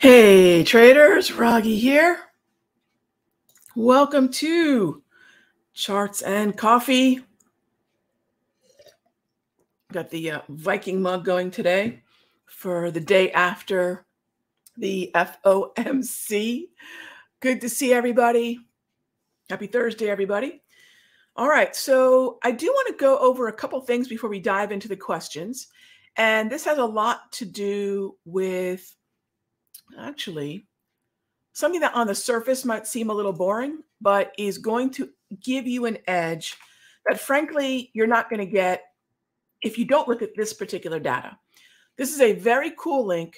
Hey traders, Raghee here. Welcome to Charts and Coffee. Got the uh, Viking mug going today for the day after the FOMC. Good to see everybody. Happy Thursday, everybody. All right, so I do want to go over a couple things before we dive into the questions. And this has a lot to do with actually something that on the surface might seem a little boring, but is going to give you an edge that frankly you're not going to get if you don't look at this particular data. This is a very cool link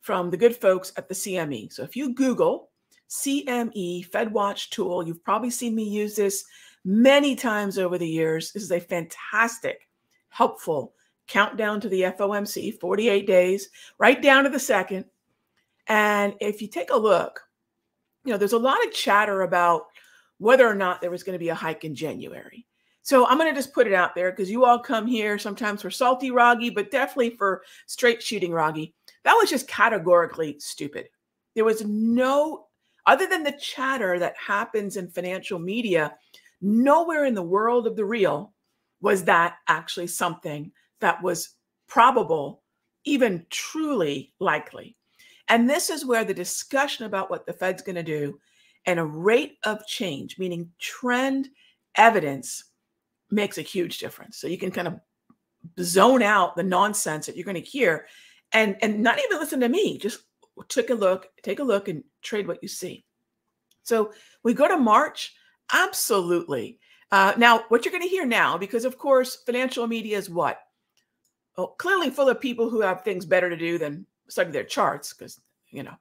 from the good folks at the CME. So if you Google CME FedWatch tool, you've probably seen me use this many times over the years. This is a fantastic, helpful countdown to the FOMC, 48 days, right down to the second. And if you take a look, you know, there's a lot of chatter about whether or not there was going to be a hike in January. So I'm going to just put it out there because you all come here sometimes for salty Raghee, but definitely for straight shooting Raghee. That was just categorically stupid. There was no, other than the chatter that happens in financial media, nowhere in the world of the real was that actually something that was probable, even truly likely. And this is where the discussion about what the Fed's going to do and a rate of change, meaning trend evidence, makes a huge difference. So you can kind of zone out the nonsense that you're going to hear and, and not even listen to me. Just take a look, take a look and trade what you see. So we go to March. Absolutely. Uh, now, what you're going to hear now, because of course, financial media is what? Oh, clearly full of people who have things better to do than study their charts because you know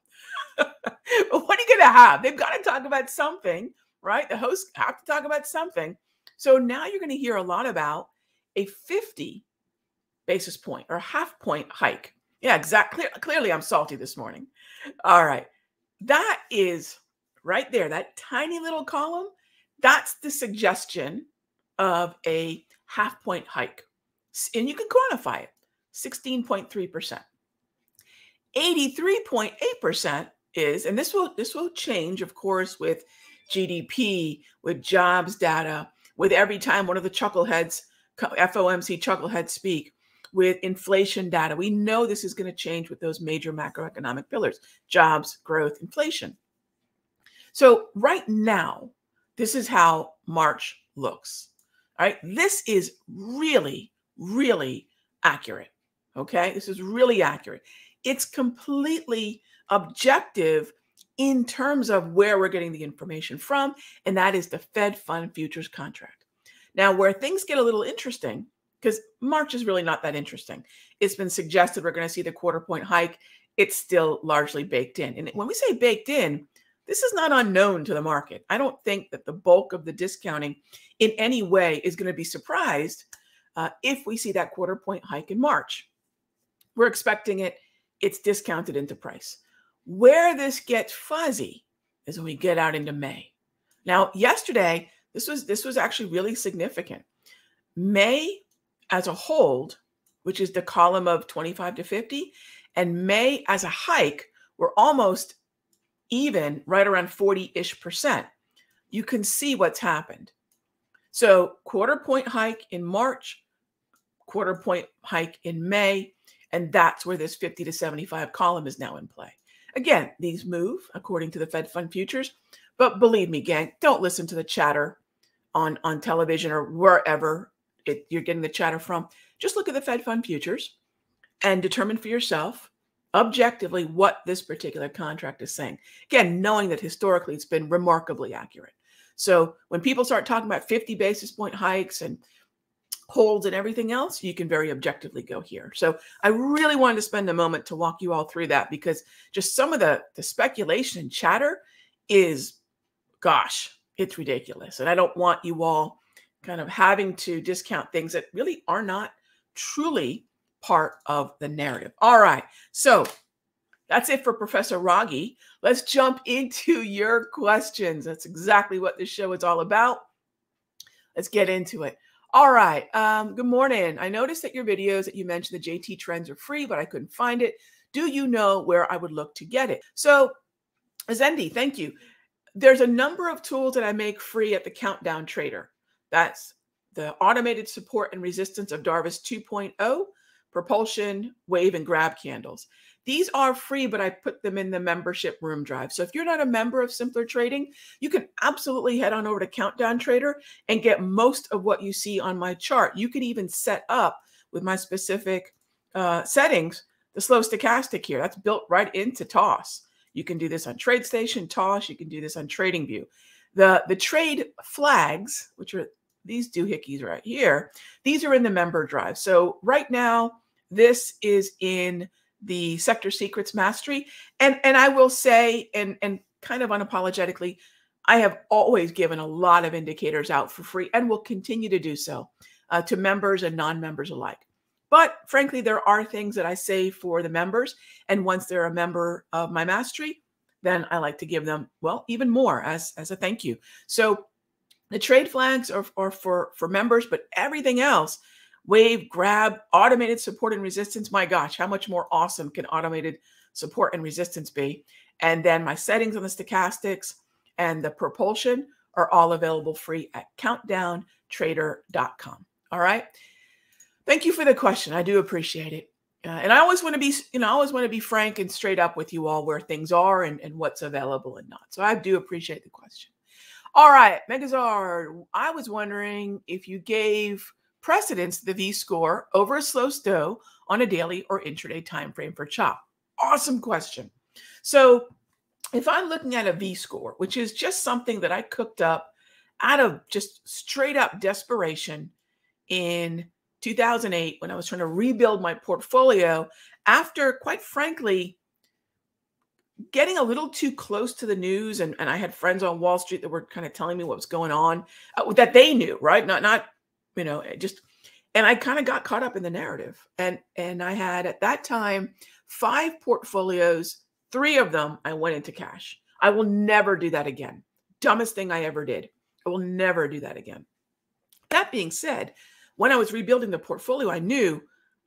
what are you going to have? They've got to talk about something right? The hosts have to talk about something. So now you're going to hear a lot about a 50 basis point or half point hike. Yeah exactly clearly i'm salty this morning. All right. That is right there that tiny little column that's the suggestion of a half point hike. And you can quantify it 16.3% 83.8% is, and this will this will change, of course, with GDP, with jobs data, with every time one of the chuckleheads, FOMC chuckleheads speak, with inflation data. We know this is going to change with those major macroeconomic pillars: jobs, growth, inflation. So right now, this is how March looks. All right, this is really, really accurate. Okay, this is really accurate. It's completely objective in terms of where we're getting the information from, and that is the Fed Fund Futures contract. Now, where things get a little interesting, because March is really not that interesting, it's been suggested we're going to see the quarter point hike. It's still largely baked in. And when we say baked in, this is not unknown to the market. I don't think that the bulk of the discounting in any way is going to be surprised uh, if we see that quarter point hike in March. We're expecting it it's discounted into price. Where this gets fuzzy is when we get out into May. Now, yesterday, this was this was actually really significant. May as a hold, which is the column of 25 to 50, and May as a hike were almost even right around 40-ish percent. You can see what's happened. So quarter point hike in March, quarter point hike in May, and that's where this 50 to 75 column is now in play. Again, these move according to the Fed Fund futures. But believe me, gang, don't listen to the chatter on, on television or wherever it, you're getting the chatter from. Just look at the Fed Fund futures and determine for yourself objectively what this particular contract is saying. Again, knowing that historically it's been remarkably accurate. So when people start talking about 50 basis point hikes and holds and everything else, you can very objectively go here. So I really wanted to spend a moment to walk you all through that because just some of the, the speculation and chatter is, gosh, it's ridiculous. And I don't want you all kind of having to discount things that really are not truly part of the narrative. All right. So that's it for Professor Raghee. Let's jump into your questions. That's exactly what this show is all about. Let's get into it. All right. Um, good morning. I noticed that your videos that you mentioned the JT trends are free, but I couldn't find it. Do you know where I would look to get it? So, Zendi, thank you. There's a number of tools that I make free at the Countdown Trader. That's the automated support and resistance of Darvas 2.0, propulsion, wave, and grab candles. These are free, but I put them in the membership room drive. So if you're not a member of Simpler Trading, you can absolutely head on over to Countdown Trader and get most of what you see on my chart. You can even set up with my specific uh, settings the slow stochastic here. That's built right into TOS. You can do this on TradeStation, TOS. You can do this on TradingView. The, the trade flags, which are these doohickeys right here, these are in the member drive. So right now, this is in the sector secrets mastery. And and i will say and and kind of unapologetically i have always given a lot of indicators out for free and will continue to do so uh, to members and non-members alike. But frankly there are things that i say for the members and once they're a member of my mastery then i like to give them well even more as as a thank you. So the trade flags are, are for for members but everything else wave, grab, automated support and resistance. My gosh, how much more awesome can automated support and resistance be? And then my settings on the stochastics and the propulsion are all available free at countdowntrader.com. All right. Thank you for the question. I do appreciate it. Uh, and I always want to be, you know, I always want to be frank and straight up with you all where things are and, and what's available and not. So I do appreciate the question. All right, Megazard, I was wondering if you gave precedence the V score over a slow stow on a daily or intraday time frame for chop? Awesome question. So if I'm looking at a V score, which is just something that I cooked up out of just straight up desperation in 2008 when I was trying to rebuild my portfolio after, quite frankly, getting a little too close to the news and, and i had friends on wall street that were kind of telling me what was going on uh, that they knew right not not you know, just and I kind of got caught up in the narrative. And and I had at that time five portfolios, three of them I went into cash. I will never do that again. Dumbest thing I ever did. I will never do that again. That being said, when I was rebuilding the portfolio, I knew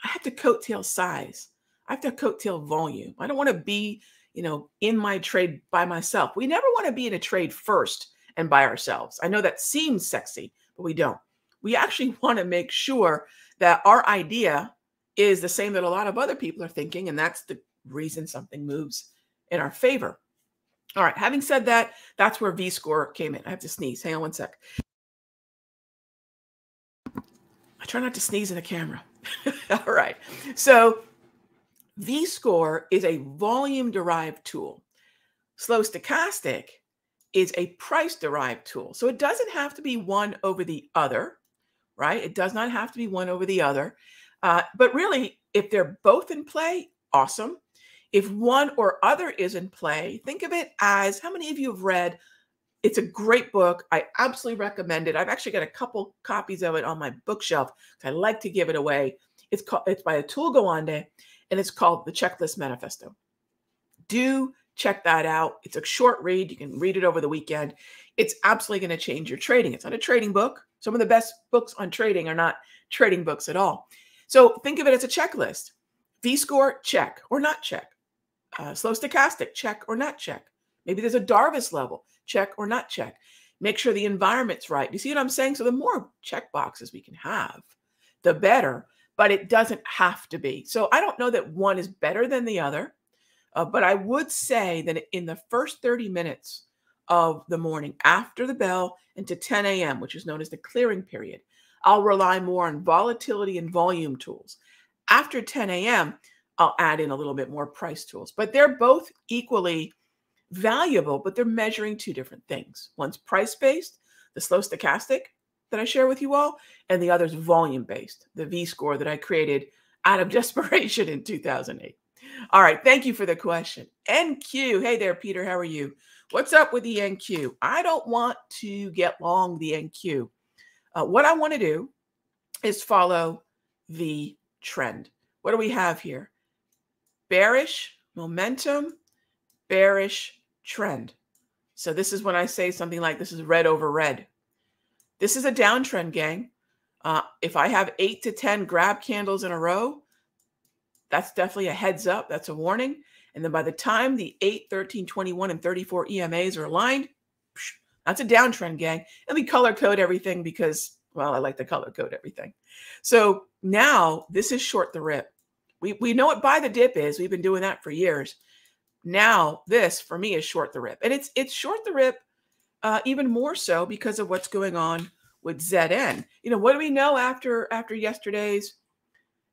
I had to coattail size. I have to coattail volume. I don't want to be, you know, in my trade by myself. We never want to be in a trade first and by ourselves. I know that seems sexy, but we don't we actually want to make sure that our idea is the same that a lot of other people are thinking. And that's the reason something moves in our favor. All right. Having said that, that's where V score came in. I have to sneeze. Hang on one sec. I try not to sneeze in the camera. All right. So V score is a volume derived tool. Slow stochastic is a price derived tool. So it doesn't have to be one over the other right? It does not have to be one over the other. Uh, but really, if they're both in play, awesome. If one or other is in play, think of it as how many of you have read? It's a great book. I absolutely recommend it. I've actually got a couple copies of it on my bookshelf. I like to give it away. It's called it's by Atul Gawande, and it's called The Checklist Manifesto. Do check that out. It's a short read. You can read it over the weekend. It's absolutely going to change your trading. It's not a trading book. Some of the best books on trading are not trading books at all. So think of it as a checklist. V score, check or not check. Uh, slow stochastic, check or not check. Maybe there's a Darvas level, check or not check. Make sure the environment's right. You see what I'm saying? So the more check boxes we can have, the better, but it doesn't have to be. So I don't know that one is better than the other, uh, but I would say that in the first 30 minutes of the morning after the bell into 10 a.m., which is known as the clearing period. I'll rely more on volatility and volume tools. After 10 a.m., I'll add in a little bit more price tools, but they're both equally valuable, but they're measuring two different things. One's price based, the slow stochastic that I share with you all, and the other's volume based, the V score that I created out of desperation in 2008. All right. Thank you for the question. NQ. Hey there, Peter. How are you? What's up with the NQ? I don't want to get long the NQ. Uh, what I want to do is follow the trend. What do we have here? Bearish momentum, bearish trend. So this is when I say something like this is red over red. This is a downtrend, gang. Uh, if I have eight to 10 grab candles in a row, that's definitely a heads up. That's a warning. And then by the time the 8, 13, 21, and 34 EMAs are aligned, that's a downtrend, gang. And we color code everything because, well, I like to color code everything. So now this is short the rip. We, we know what buy the dip is. We've been doing that for years. Now this for me is short the rip. And it's it's short the rip uh, even more so because of what's going on with ZN. You know, what do we know after after yesterday's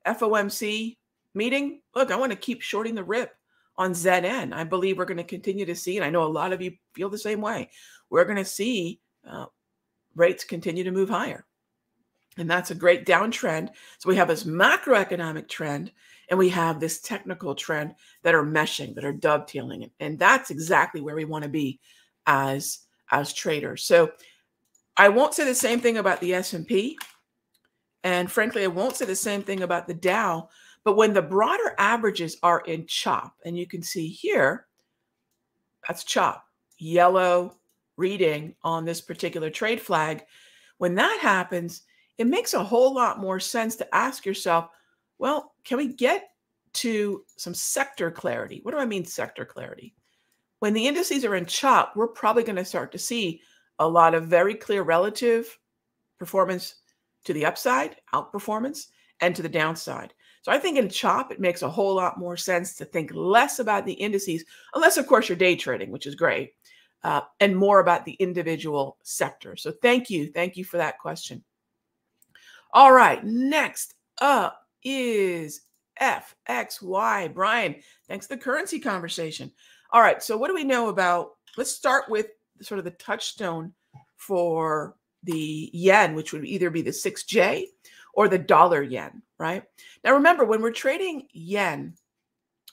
FOMC meeting? Look, I want to keep shorting the rip on ZN. I believe we're going to continue to see, and I know a lot of you feel the same way. We're going to see uh, rates continue to move higher. And that's a great downtrend. So we have this macroeconomic trend and we have this technical trend that are meshing, that are dovetailing. And that's exactly where we want to be as, as traders. So I won't say the same thing about the S&P. And frankly, I won't say the same thing about the Dow. But when the broader averages are in chop, and you can see here, that's chop, yellow reading on this particular trade flag. When that happens, it makes a whole lot more sense to ask yourself, well, can we get to some sector clarity? What do I mean, sector clarity? When the indices are in chop, we're probably going to start to see a lot of very clear relative performance to the upside, outperformance, and to the downside. So I think in chop, it makes a whole lot more sense to think less about the indices, unless, of course, you're day trading, which is great, uh, and more about the individual sector. So thank you. Thank you for that question. All right, next up is FXY. Brian, thanks the currency conversation. All right, so what do we know about? Let's start with sort of the touchstone for the yen, which would either be the 6J or the dollar yen, right? Now, remember, when we're trading yen,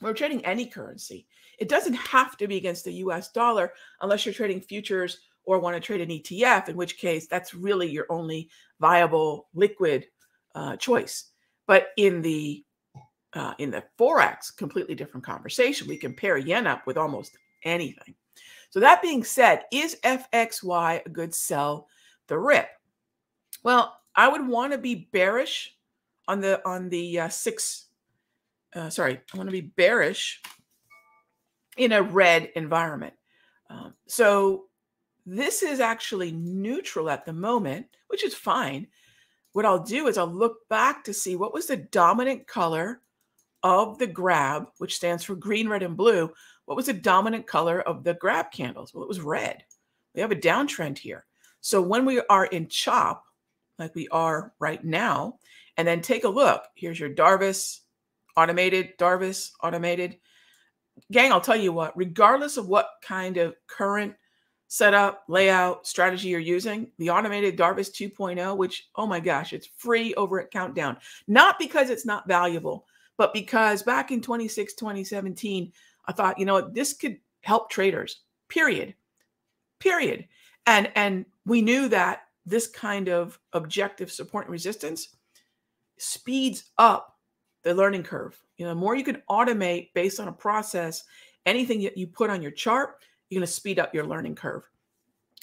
we're trading any currency. It doesn't have to be against the US dollar unless you're trading futures or want to trade an ETF, in which case that's really your only viable liquid uh, choice. But in the uh, in the forex, completely different conversation. We compare yen up with almost anything. So that being said, is FXY a good sell the rip? Well, I would want to be bearish on the on the uh, six. Uh, sorry, I want to be bearish in a red environment. Um, so this is actually neutral at the moment, which is fine. What I'll do is I'll look back to see what was the dominant color of the grab, which stands for green, red, and blue. What was the dominant color of the grab candles? Well, it was red. We have a downtrend here. So when we are in chop, like we are right now. And then take a look. Here's your Darvas automated, Darvas automated. Gang, I'll tell you what, regardless of what kind of current setup, layout, strategy you're using, the automated Darvas 2.0, which, oh my gosh, it's free over at Countdown. Not because it's not valuable, but because back in 26, 2017, I thought, you know, this could help traders, period. Period. And and we knew that this kind of objective support and resistance speeds up the learning curve. You know, the more you can automate based on a process, anything that you put on your chart, you're going to speed up your learning curve.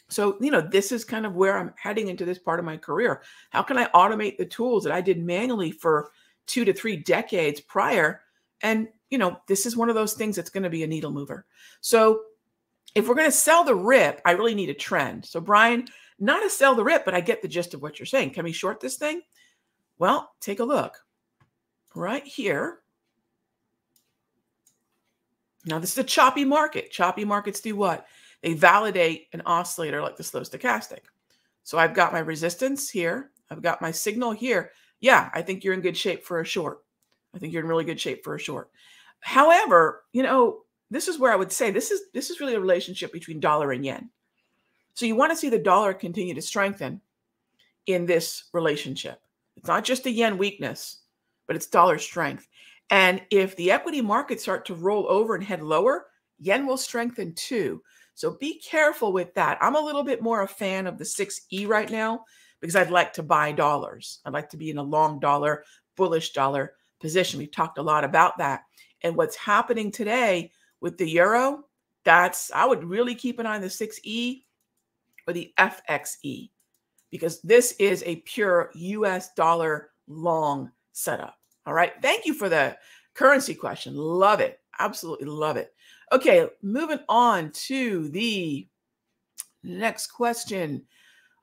So, you know, this is kind of where I'm heading into this part of my career. How can I automate the tools that I did manually for two to three decades prior? And, you know, this is one of those things that's going to be a needle mover. So, if we're going to sell the rip, I really need a trend. So, Brian, not a sell the rip, but I get the gist of what you're saying. Can we short this thing? Well, take a look. Right here. Now, this is a choppy market. Choppy markets do what? They validate an oscillator like the slow stochastic. So I've got my resistance here. I've got my signal here. Yeah, I think you're in good shape for a short. I think you're in really good shape for a short. However, you know, this is where I would say this is this is really a relationship between dollar and yen. So you want to see the dollar continue to strengthen in this relationship. It's not just a yen weakness, but it's dollar strength. And if the equity markets start to roll over and head lower, yen will strengthen too. So be careful with that. I'm a little bit more a fan of the 6E right now because I'd like to buy dollars. I'd like to be in a long dollar, bullish dollar position. We've talked a lot about that. And what's happening today with the euro, that's, I would really keep an eye on the 6E or the FXE because this is a pure US dollar long setup. All right. Thank you for the currency question. Love it. Absolutely love it. Okay, moving on to the next question.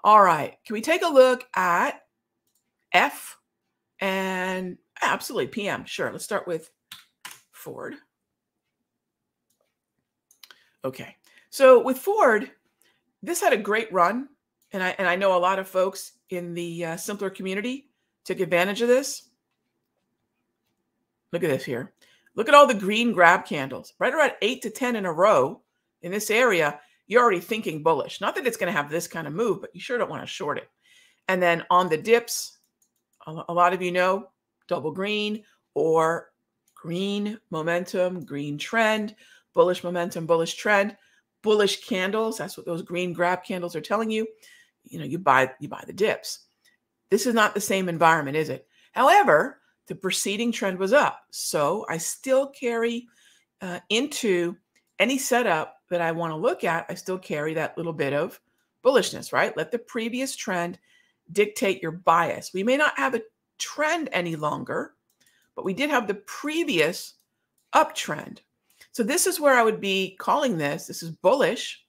All right. Can we take a look at F and absolutely PM? Sure. Let's start with Ford. Okay. So with Ford, this had a great run. And I, and I know a lot of folks in the uh, simpler community took advantage of this. Look at this here. Look at all the green grab candles, right around eight to 10 in a row in this area. You're already thinking bullish. Not that it's going to have this kind of move, but you sure don't want to short it. And then on the dips, a lot of you know double green or green momentum, green trend, bullish momentum, bullish trend, bullish candles. That's what those green grab candles are telling you. You know, you buy you buy the dips. This is not the same environment, is it? However, the preceding trend was up. So I still carry uh, into any setup that I want to look at, I still carry that little bit of bullishness, right? Let the previous trend dictate your bias. We may not have a trend any longer, but we did have the previous uptrend. So this is where I would be calling this. This is bullish,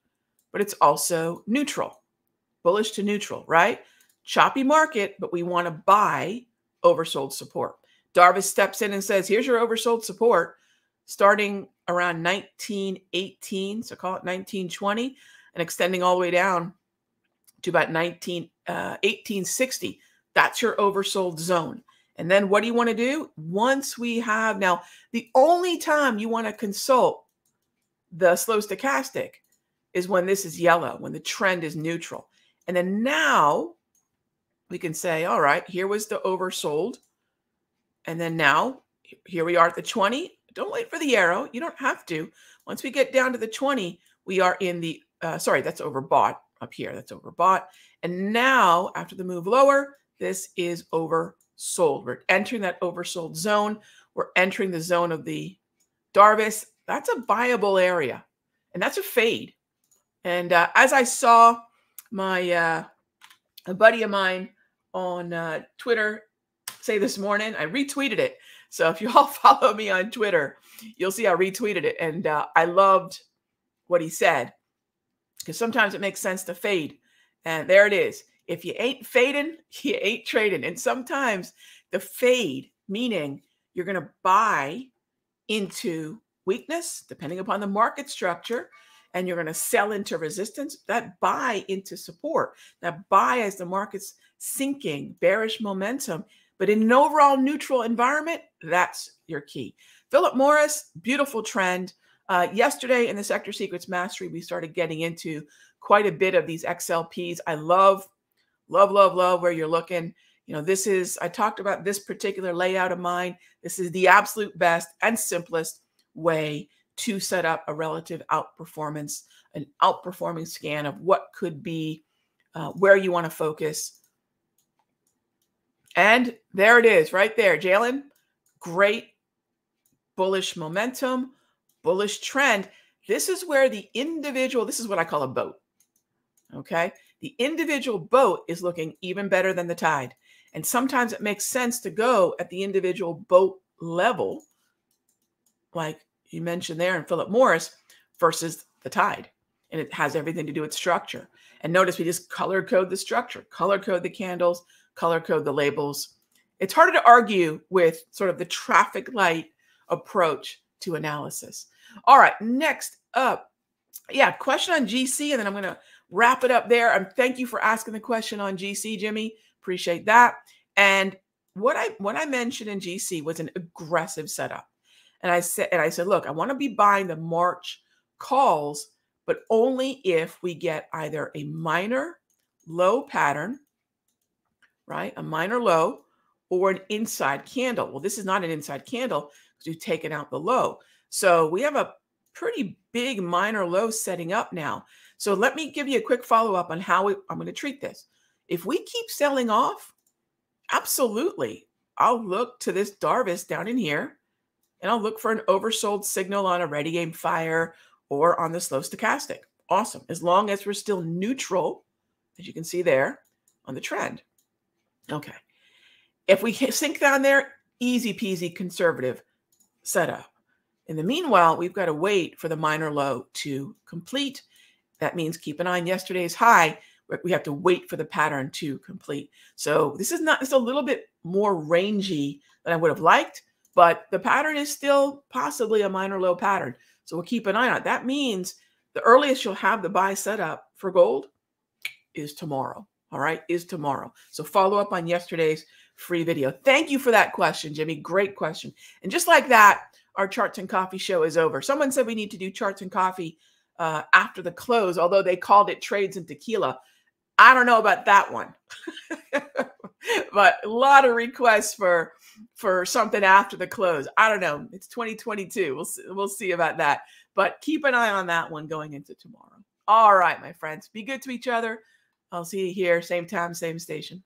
but it's also neutral, bullish to neutral, right? Choppy market, but we want to buy oversold support. Darvas steps in and says, here's your oversold support starting around 1918, so call it 1920, and extending all the way down to about 19, uh, 1860. That's your oversold zone. And then what do you want to do? Once we have now, the only time you want to consult the slow stochastic is when this is yellow, when the trend is neutral. And then now we can say, all right, here was the oversold. And then now here we are at the 20. Don't wait for the arrow. You don't have to. Once we get down to the 20, we are in the, uh, sorry, that's overbought up here. That's overbought. And now after the move lower, this is oversold. We're entering that oversold zone. We're entering the zone of the Darvas. That's a viable area. And that's a fade. And uh, as I saw my, uh, a buddy of mine on uh, Twitter say this morning. I retweeted it. So if you all follow me on Twitter, you'll see I retweeted it. And uh, I loved what he said because sometimes it makes sense to fade. And there it is. If you ain't fading, you ain't trading. And sometimes the fade, meaning you're going to buy into weakness, depending upon the market structure, and you're going to sell into resistance, that buy into support, that buy as the market's sinking, bearish momentum, but in an overall neutral environment, that's your key. Philip Morris, beautiful trend. Uh, yesterday in the Sector Secrets Mastery, we started getting into quite a bit of these XLPs. I love, love, love, love where you're looking. You know, this is, I talked about this particular layout of mine. This is the absolute best and simplest way to set up a relative outperformance, an outperforming scan of what could be uh, where you want to focus and there it is right there, Jalen. Great bullish momentum, bullish trend. This is where the individual, this is what I call a boat. Okay. The individual boat is looking even better than the tide. And sometimes it makes sense to go at the individual boat level, like you mentioned there in Philip Morris, versus the tide. And it has everything to do with structure. And notice we just color code the structure, color code the candles, color code the labels. It's harder to argue with sort of the traffic light approach to analysis. All right, next up, yeah, question on GC, and then I'm going to wrap it up there. And thank you for asking the question on GC, Jimmy. Appreciate that. And what I what I mentioned in GC was an aggressive setup. And I said, and I said, look, I want to be buying the March calls, but only if we get either a minor low pattern right? A minor low or an inside candle. Well, this is not an inside candle because we've taken out the low. So we have a pretty big minor low setting up now. So let me give you a quick follow up on how we, I'm going to treat this. If we keep selling off, absolutely. I'll look to this Darvas down in here and I'll look for an oversold signal on a ready aim fire or on the slow stochastic. Awesome. As long as we're still neutral, as you can see there on the trend. Okay. If we sink down there, easy peasy conservative setup. In the meanwhile, we've got to wait for the minor low to complete. That means keep an eye on yesterday's high. We have to wait for the pattern to complete. So this is not, it's a little bit more rangy than I would have liked, but the pattern is still possibly a minor low pattern. So we'll keep an eye on it. That means the earliest you'll have the buy set up for gold is tomorrow. All right, is tomorrow. So follow up on yesterday's free video. Thank you for that question, Jimmy. Great question. And just like that, our charts and coffee show is over. Someone said we need to do charts and coffee uh, after the close, although they called it trades and tequila. I don't know about that one, but a lot of requests for for something after the close. I don't know. It's 2022. We'll see, we'll see about that. But keep an eye on that one going into tomorrow. All right, my friends, be good to each other. I'll see you here, same time, same station.